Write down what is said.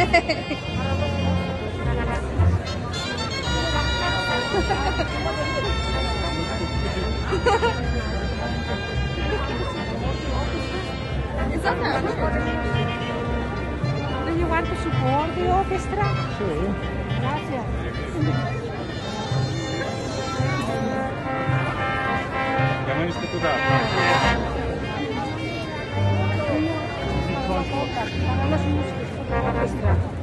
Do you want to support the orchestra? Sure. Gracias. Экономишь-то. Obrigada.